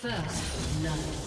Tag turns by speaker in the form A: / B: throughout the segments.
A: First blood.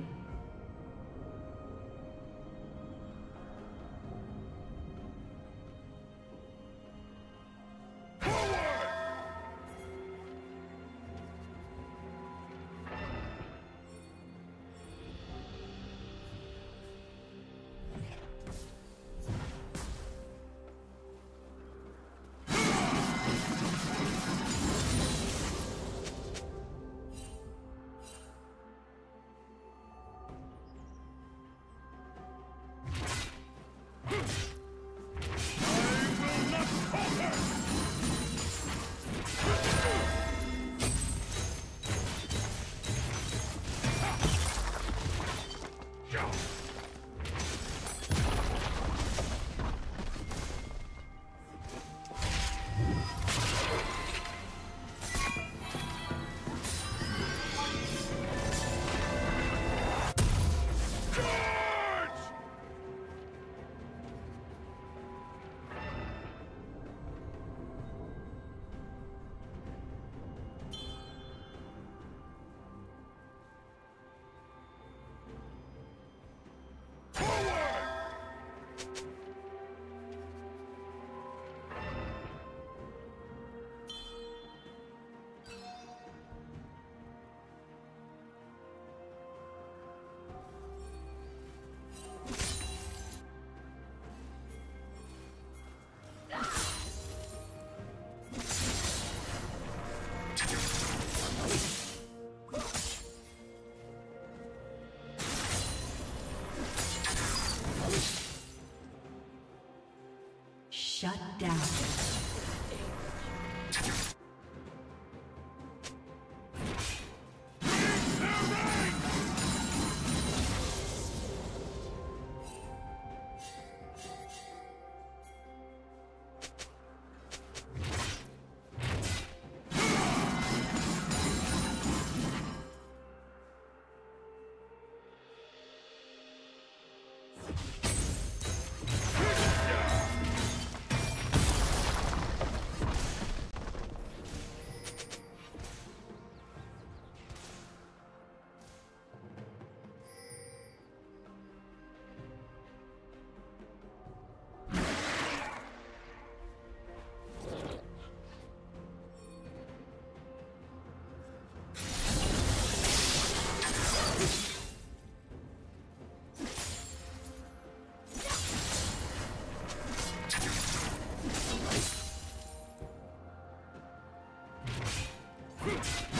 A: Hmph!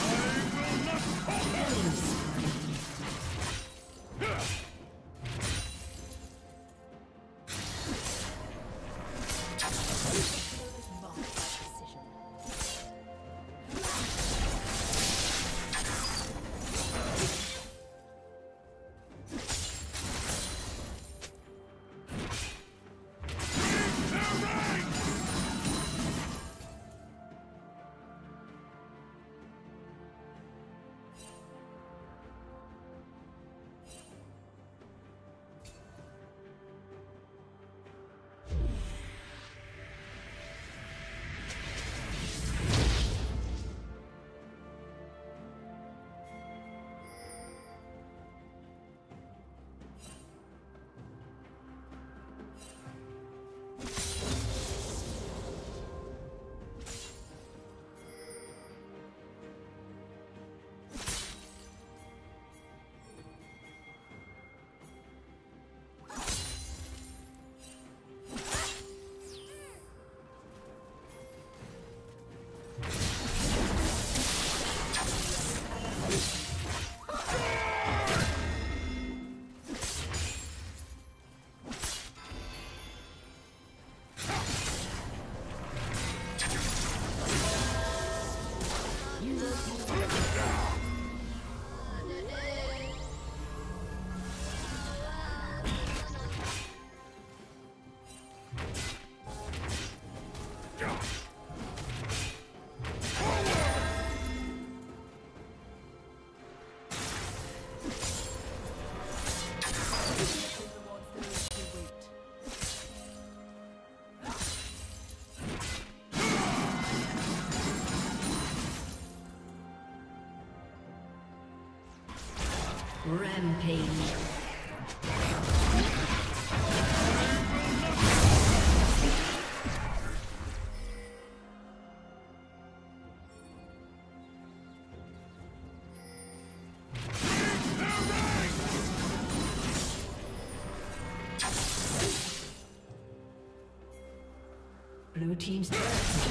A: Rampage. Blue Team's turret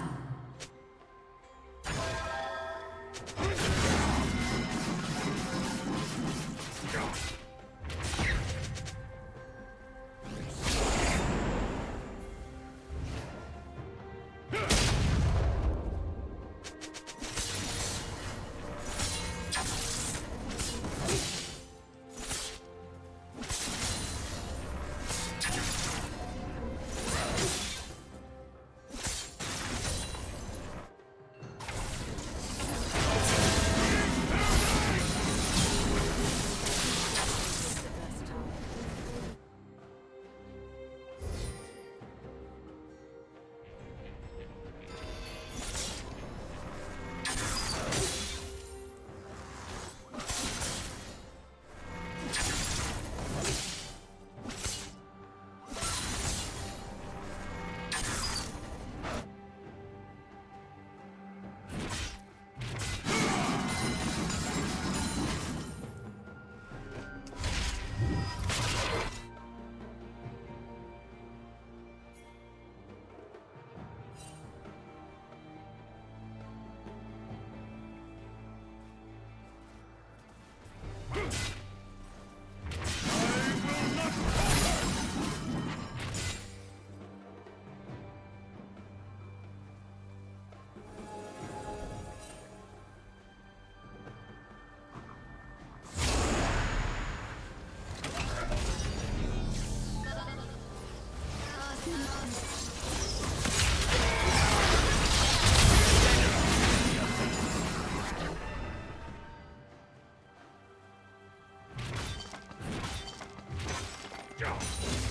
A: Go!